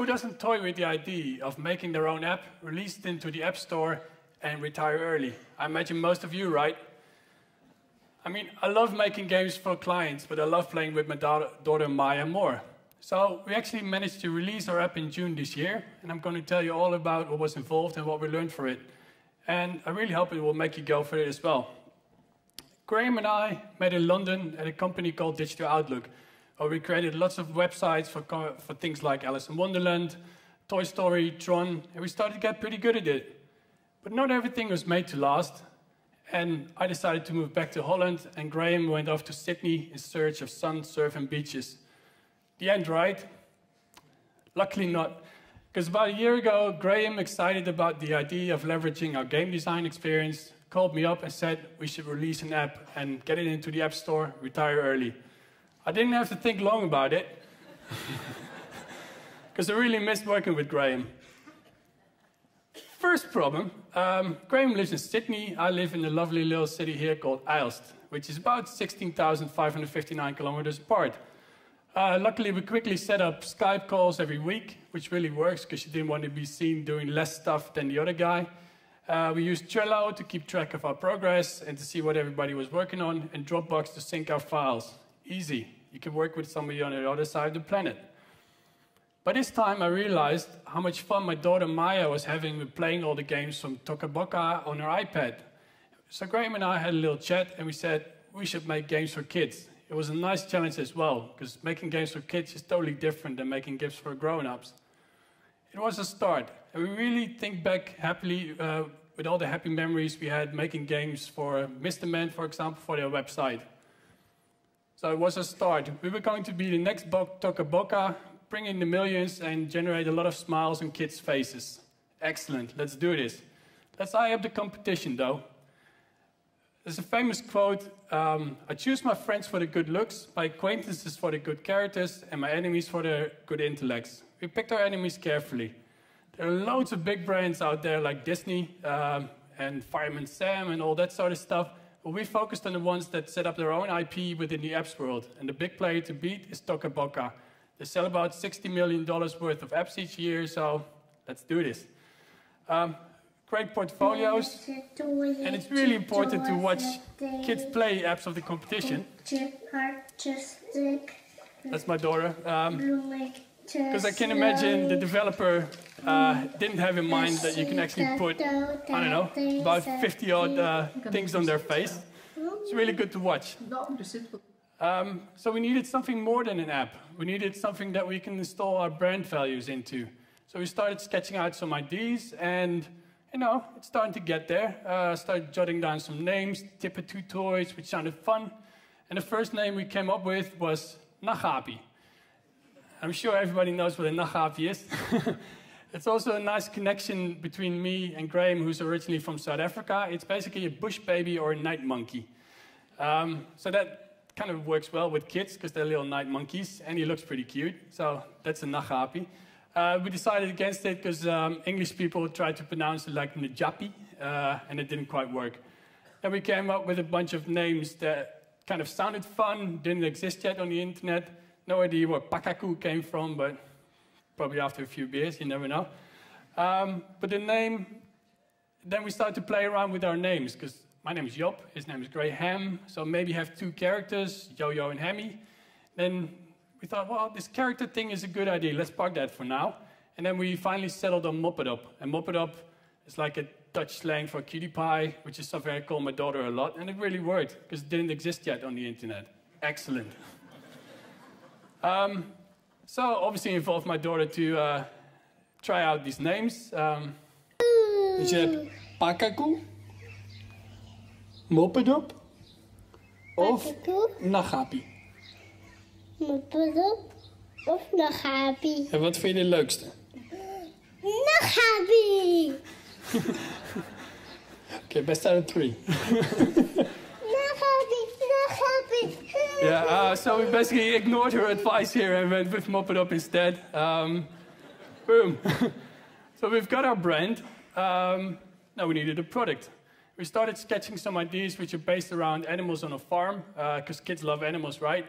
Who doesn't toy with the idea of making their own app, release it into the App Store, and retire early? I imagine most of you, right? I mean, I love making games for clients, but I love playing with my daughter Maya more. So we actually managed to release our app in June this year, and I'm going to tell you all about what was involved and what we learned for it. And I really hope it will make you go for it as well. Graham and I met in London at a company called Digital Outlook, where we created lots of websites for, for things like Alice in Wonderland, Toy Story, Tron, and we started to get pretty good at it. But not everything was made to last, and I decided to move back to Holland, and Graham went off to Sydney in search of sun, surf, and beaches. The end, right? Luckily not. Because about a year ago, Graham, excited about the idea of leveraging our game design experience, called me up and said we should release an app and get it into the App Store, retire early. I didn't have to think long about it, because I really missed working with Graham. First problem, um, Graham lives in Sydney. I live in a lovely little city here called Aalst, which is about 16,559 kilometers apart. Uh, luckily, we quickly set up Skype calls every week, which really works because you didn't want to be seen doing less stuff than the other guy. Uh, we used Trello to keep track of our progress and to see what everybody was working on, and Dropbox to sync our files. Easy. You can work with somebody on the other side of the planet. By this time, I realized how much fun my daughter Maya was having with playing all the games from Toca Boca on her iPad. So Graham and I had a little chat, and we said we should make games for kids. It was a nice challenge as well, because making games for kids is totally different than making games for grown-ups. It was a start, and we really think back happily uh, with all the happy memories we had making games for Mr. Men, for example, for their website. So it was a start. We were going to be the next Toca Boca, bring in the millions and generate a lot of smiles on kids' faces. Excellent, let's do this. Let's eye up the competition though. There's a famous quote um, I choose my friends for the good looks, my acquaintances for the good characters, and my enemies for their good intellects. We picked our enemies carefully. There are loads of big brands out there like Disney um, and Fireman Sam and all that sort of stuff. But we focused on the ones that set up their own IP within the apps world. And the big player to beat is Toca Boca. They sell about $60 million worth of apps each year, so let's do this. Um, great portfolios, and it's really important to watch kids play apps of the competition. That's my daughter. Because I can imagine the developer uh, didn't have in mind that you can actually put, I don't know, about 50 odd uh, things on their face. It's really good to watch. Um, so we needed something more than an app. We needed something that we can install our brand values into. So we started sketching out some ideas, and you know, it's starting to get there. Uh, started jotting down some names, Tipper2 toys, which sounded fun. And the first name we came up with was Nagapie. I'm sure everybody knows what a Nagapie is. it's also a nice connection between me and Graham, who's originally from South Africa. It's basically a bush baby or a night monkey. Um, so that kind of works well with kids because they're little night monkeys, and he looks pretty cute. So that's a Nagapie. Uh, we decided against it because um, English people tried to pronounce it like Najapi, uh, and it didn't quite work. And we came up with a bunch of names that kind of sounded fun, didn't exist yet on the internet. No idea where Pakaku came from, but probably after a few beers, you never know. Um, but the name, then we started to play around with our names because my name is Jop, his name is Graham, so maybe have two characters, Yo-Yo and Hemi. Then we thought, well, this character thing is a good idea. Let's park that for now. And then we finally settled on Mop Up. And Mop It Up is like a Dutch slang for cutie pie, which is something I call my daughter a lot. And it really worked because it didn't exist yet on the internet. Excellent. um, so obviously involved my daughter to uh, try out these names. Um, dus je hebt Pakaku, Mop It Up of Nagapie. Mopperdop of Nagabi? En wat vind je de leukste? Nagabi! okay, best out of three. Yeah, uh, so we basically ignored her advice here and went with Mop It Up instead. Um, boom. so we've got our brand. Um, now we needed a product. We started sketching some ideas which are based around animals on a farm, because uh, kids love animals, right?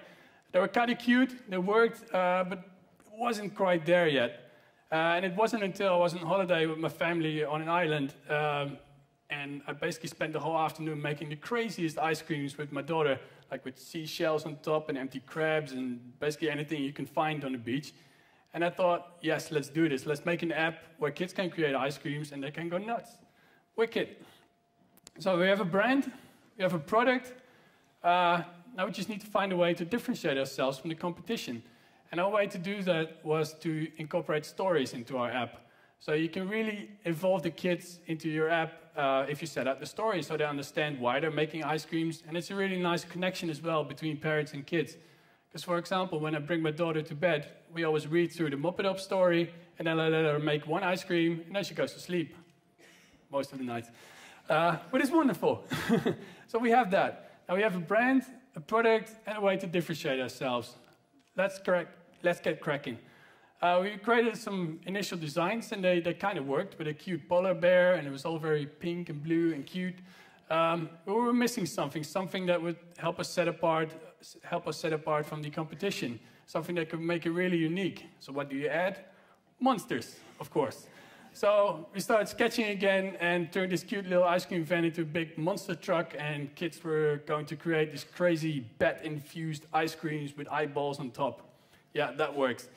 They were kind of cute, they worked, uh, but it wasn't quite there yet. Uh, and it wasn't until I was on holiday with my family on an island, um, and I basically spent the whole afternoon making the craziest ice creams with my daughter, like with seashells on top and empty crabs and basically anything you can find on the beach. And I thought, yes, let's do this. Let's make an app where kids can create ice creams and they can go nuts. Wicked. So we have a brand, we have a product. Uh, now we just need to find a way to differentiate ourselves from the competition. And our way to do that was to incorporate stories into our app. So you can really involve the kids into your app uh, if you set up the story so they understand why they're making ice creams. And it's a really nice connection as well between parents and kids. Because, for example, when I bring my daughter to bed, we always read through the Mop It Up story, and then I let her make one ice cream, and then she goes to sleep most of the night. Uh, but it's wonderful. so we have that. Now we have a brand, a product, and a way to differentiate ourselves. Let's, crack, let's get cracking. Uh, we created some initial designs, and they, they kind of worked with a cute polar bear, and it was all very pink and blue and cute. Um, we were missing something, something that would help us set apart, help us set apart from the competition, something that could make it really unique. So what do you add? Monsters, of course. So we started sketching again and turned this cute little ice cream van into a big monster truck, and kids were going to create these crazy bat-infused ice creams with eyeballs on top. Yeah, that works.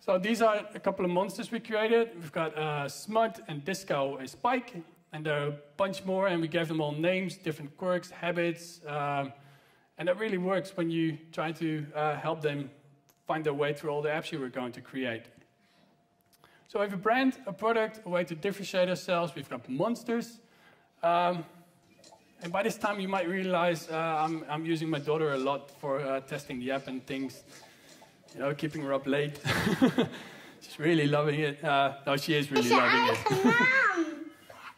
So these are a couple of monsters we created. We've got uh, Smut and Disco and Spike, and there are a bunch more, and we gave them all names, different quirks, habits, um, and that really works when you try to uh, help them find their way through all the apps you were going to create. So we have a brand, a product, a way to differentiate ourselves. We've got monsters. Um, and by this time, you might realize uh, I'm, I'm, using my daughter a lot for uh, testing the app and things, you know, keeping her up late. She's really loving it. Uh, no, she is really loving it.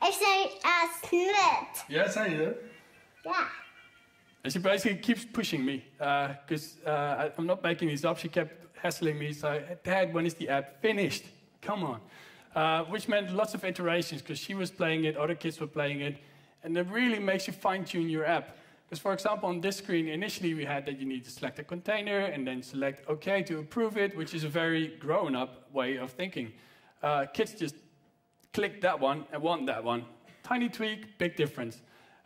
Is there a snit? Yes, I do. Yeah. And she basically keeps pushing me because uh, uh, I'm not making these up. She kept hassling me. So, Dad, when is the app finished? Come on. Uh, which meant lots of iterations because she was playing it, other kids were playing it, and it really makes you fine tune your app. Because, for example, on this screen, initially we had that you need to select a container and then select OK to approve it, which is a very grown up way of thinking. Uh, kids just click that one and want that one. Tiny tweak, big difference.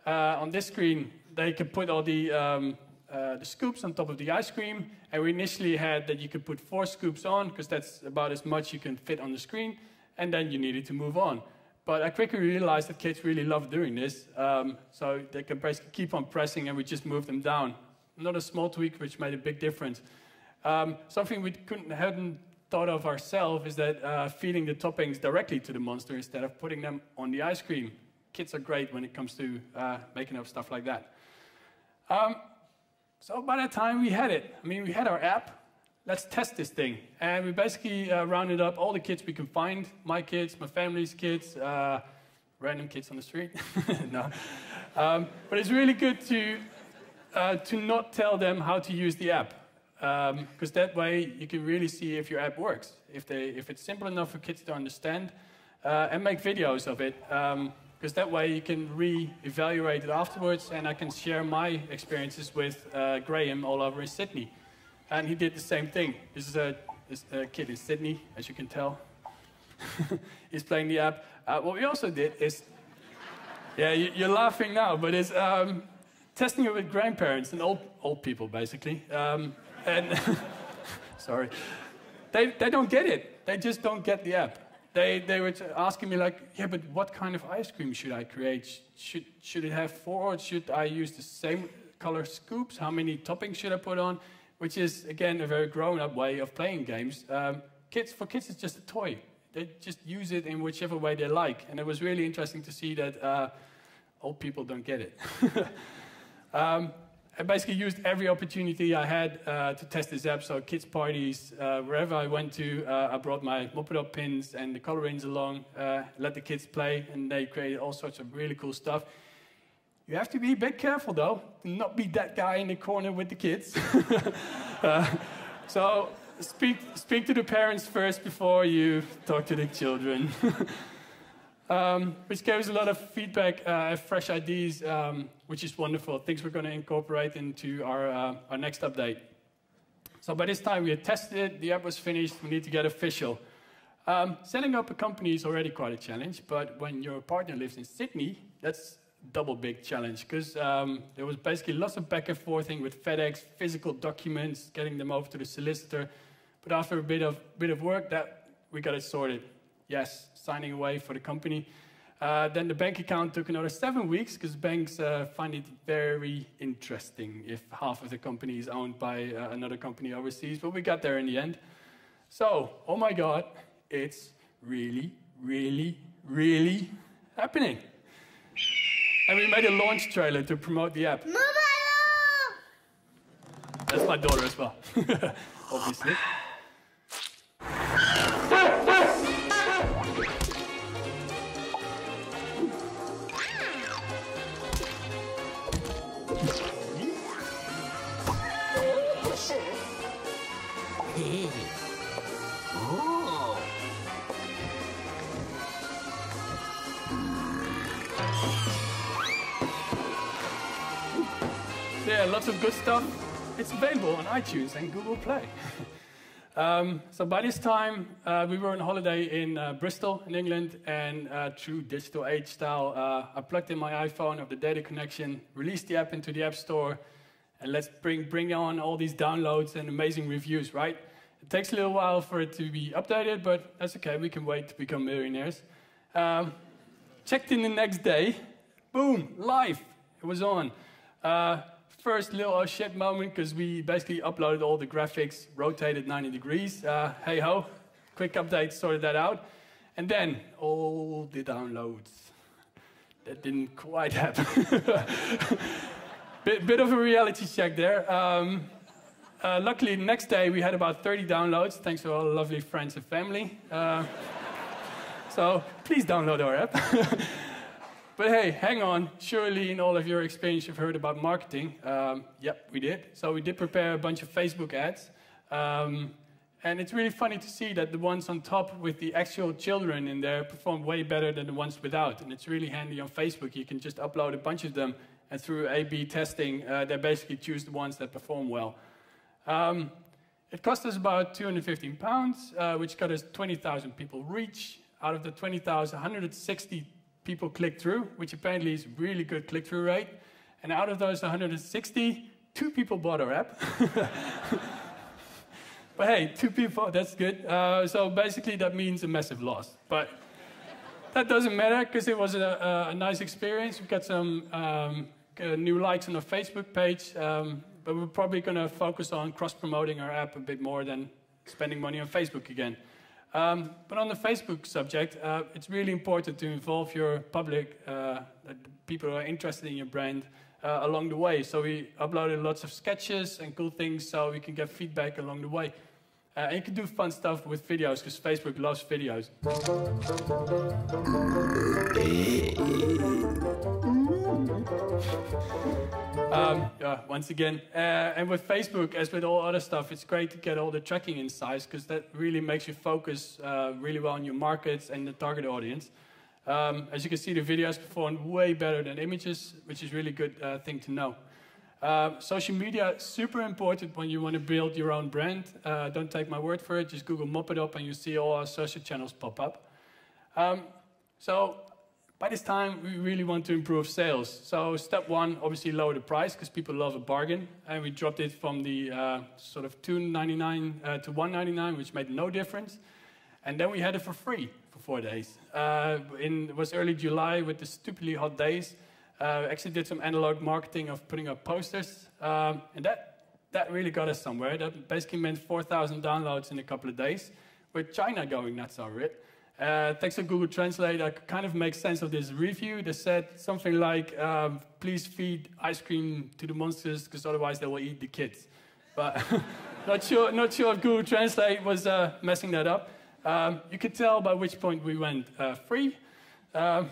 Uh, on this screen, they could put all the, um, uh, the scoops on top of the ice cream, and we initially had that you could put four scoops on, because that's about as much you can fit on the screen, and then you needed to move on. But I quickly realized that kids really love doing this, um, so they can basically keep on pressing, and we just move them down. Not a small tweak, which made a big difference. Um, something we couldn't, hadn't thought of ourselves is that uh, feeding the toppings directly to the monster instead of putting them on the ice cream. Kids are great when it comes to uh, making up stuff like that. Um, so by the time we had it, I mean, we had our app. Let's test this thing. And we basically uh, rounded up all the kids we can find my kids, my family's kids, uh, random kids on the street. no. Um, but it's really good to, uh, to not tell them how to use the app because um, that way you can really see if your app works, if, they, if it's simple enough for kids to understand, uh, and make videos of it. Because um, that way you can re-evaluate it afterwards, and I can share my experiences with uh, Graham all over in Sydney. And he did the same thing. This is a, this, a kid in Sydney, as you can tell. He's playing the app. Uh, what we also did is, yeah, you, are laughing now, but it's um, testing it with grandparents and old, old people, basically. Um, and sorry, they, they don't get it. They just don't get the app. They, they were asking me like, yeah, but what kind of ice cream should I create? Should, should it have four or should I use the same color scoops? How many toppings should I put on? Which is, again, a very grown-up way of playing games. Um, kids, for kids, it's just a toy. They just use it in whichever way they like. And it was really interesting to see that uh, old people don't get it. um, I basically used every opportunity I had uh, to test this app. So kids' parties, uh, wherever I went to, uh, I brought my Mop Up pins and the colorings along, uh, let the kids play, and they created all sorts of really cool stuff. You have to be a bit careful, though, to not be that guy in the corner with the kids. Uh, so speak, speak to the parents first before you talk to the children. um, which gave us a lot of feedback, uh, fresh ideas, um, which is wonderful. Things we're going to incorporate into our, uh, our next update. So by this time we had tested it, the app was finished, we need to get official. Um, setting up a company is already quite a challenge, but when your partner lives in Sydney, that's double big challenge because um, there was basically lots of back and forthing with FedEx, physical documents, getting them over to the solicitor. But after a bit of bit of work, that we got it sorted. Yes, signing away for the company. Uh, then the bank account took another seven weeks because banks uh, find it very interesting if half of the company is owned by uh, another company overseas. But we got there in the end. So, oh my God, it's really, really, really happening. And we made a launch trailer to promote the app. That's my daughter as well, obviously. Lots of good stuff. It's available on iTunes and Google Play. um, so by this time, uh, we were on holiday in uh, Bristol, in England, and uh, through digital age style, uh, I plugged in my iPhone of the data connection, released the app into the App Store, and let's bring, bring on all these downloads and amazing reviews, right? It takes a little while for it to be updated, but that's okay. We can wait to become millionaires. Um, checked in the next day, boom, live. It was on. Uh, first little oh shit moment because we basically uploaded all the graphics, rotated 90 degrees. Uh, hey ho, quick update, sorted that out. And then all the downloads. That didn't quite happen. bit, bit of a reality check there. Um, uh, luckily, the next day we had about 30 downloads, thanks to all the lovely friends and family. Uh, so please download our app. but hey, hang on. Surely, in all of your experience, you've heard about marketing. Um, yep, we did. So we did prepare a bunch of Facebook ads. Um, and it's really funny to see that the ones on top with the actual children in there perform way better than the ones without. And it's really handy on Facebook. You can just upload a bunch of them, and through A B testing, uh, they basically choose the ones that perform well. Um, it cost us about 215 pounds, uh, which got us 20,000 people reach. Out of the 20,000, 160 people clicked through, which apparently is really good click-through rate. And out of those 160, two people bought our app. but hey, two people, that's good. Uh, so basically, that means a massive loss. But that doesn't matter because it was a, a, nice experience. We got some um, uh, new likes on our Facebook page. Um, but we're probably going to focus on cross-promoting our app a bit more than spending money on Facebook again. Um, but on the Facebook subject, uh, it's really important to involve your public, uh, people who are interested in your brand, uh, along the way. So we uploaded lots of sketches and cool things so we can get feedback along the way. Uh, and you can do fun stuff with videos because Facebook loves videos. Um, yeah, once again. Uh, and with Facebook, as with all other stuff, it's great to get all the tracking insights because that really makes you focus uh, really well on your markets and the target audience. Um, as you can see, the videos perform way better than images, which is really good uh, thing to know. Uh, social media super important when you want to build your own brand. Uh, don't take my word for it. Just Google Mop It Up and you see all our social channels pop up. Um, so by this time, we really want to improve sales. So step one, obviously lower the price because people love a bargain. And we dropped it from the uh, sort of $2.99 uh, to $1.99, which made no difference. And then we had it for free for four days. Uh, in, it was early July with the stupidly hot days. Uh, actually did some analog marketing of putting up posters. Um, and that, that really got us somewhere. That basically meant 4,000 downloads in a couple of days, with China going nuts over it. Uh, thanks to Google Translate, I kind of make sense of this review. They said something like, um, please feed ice cream to the monsters, because otherwise they will eat the kids. But not, sure, not sure if Google Translate was uh, messing that up. Um, you could tell by which point we went uh, free. Um,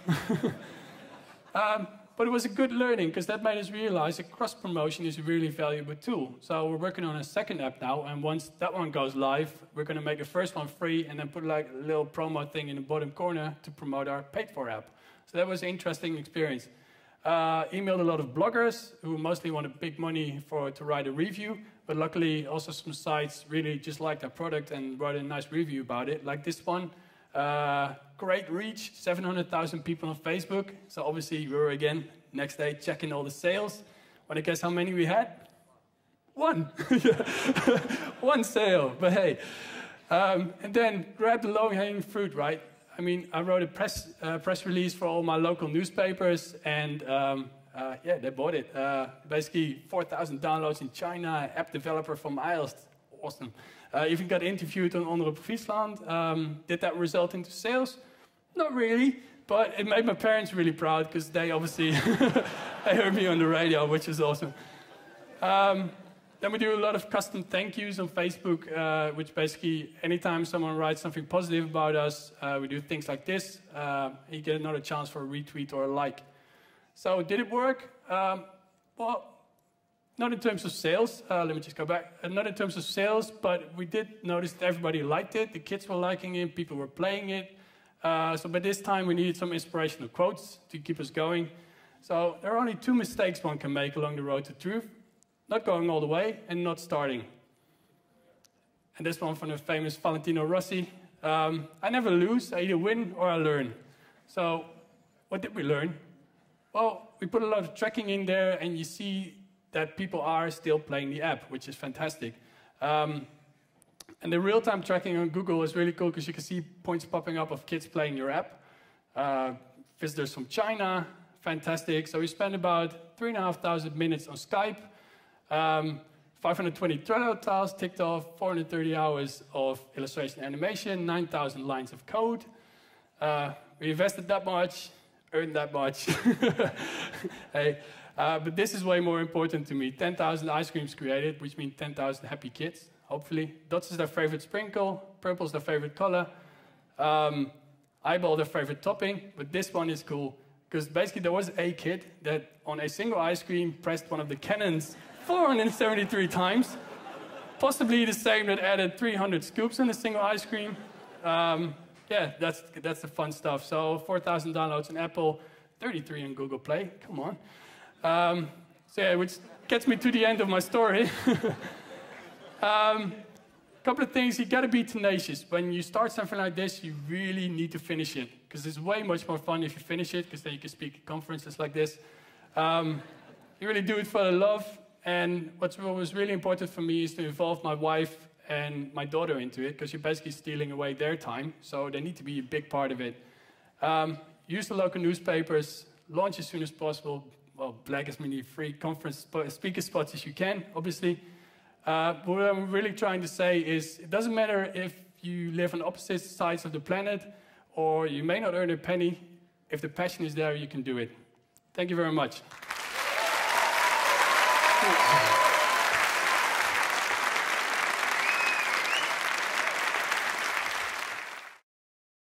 um but it was a good learning because that made us realize that cross promotion is a really valuable tool. So we're working on a second app now, and once that one goes live, we're going to make the first one free and then put like a little promo thing in the bottom corner to promote our paid for app. So that was an interesting experience. Uh, emailed a lot of bloggers who mostly wanted big money for to write a review, but luckily also some sites really just liked our product and wrote a nice review about it, like this one. Uh, great reach, 700,000 people on Facebook. So obviously we were again next day checking all the sales. Want to guess how many we had? One. One sale, but hey. Um, and then grab the low-hanging fruit, right? I mean, I wrote a press, uh, press release for all my local newspapers, and um, uh, yeah, they bought it. Uh, basically, 4,000 downloads in China, app developer from Aalst. Awesome. Uh, even got interviewed on Omroep Friesland. Um, did that result into sales? Not really, but it made my parents really proud because they obviously they heard me on the radio, which is awesome. Um, then we do a lot of custom thank yous on Facebook, uh, which basically anytime someone writes something positive about us, uh, we do things like this. Uh, you get another chance for a retweet or a like. So did it work? Um, well, not in terms of sales. Uh, let me just go back. Uh, not in terms of sales, but we did notice that everybody liked it. The kids were liking it. People were playing it. Uh, so by this time, we needed some inspirational quotes to keep us going. So there are only two mistakes one can make along the road to truth. Not going all the way and not starting. And this one from the famous Valentino Rossi. Um, I never lose. I either win or I learn. So what did we learn? Well, we put a lot of tracking in there, and you see that people are still playing the app, which is fantastic. Um, and the real-time tracking on Google is really cool because you can see points popping up of kids playing your app. Uh, visitors from China, fantastic. So we spent about 3,500 minutes on Skype, um, 520 Trello tasks ticked off, 430 hours of illustration animation, 9,000 lines of code. Uh, we invested that much, earned that much. hey, uh, but this is way more important to me. 10,000 ice creams created, which means 10,000 happy kids, hopefully. Dots is their favorite sprinkle, purple is their favorite color, um, eyeball their favorite topping, but this one is cool because basically there was a kid that on a single ice cream pressed one of the cannons 473 times. Possibly the same that added 300 scoops in a single ice cream. Um, yeah, that's, that's the fun stuff. So 4,000 downloads on Apple, 33 on Google Play. Come on. Um, so yeah, which gets me to the end of my story. A um, couple of things, you gotta be tenacious. When you start something like this, you really need to finish it. Because it's way much more fun if you finish it, because then you can speak at conferences like this. Um, you really do it for the love. And what was really important for me is to involve my wife and my daughter into it, because you're basically stealing away their time. So they need to be a big part of it. Um, use the local newspapers, launch as soon as possible, well, blag as many free conference speaker spots as you can, obviously. Uh, what I'm really trying to say is it doesn't matter if you live on opposite sides of the planet or you may not earn a penny. If the passion is there, you can do it. Thank you very much.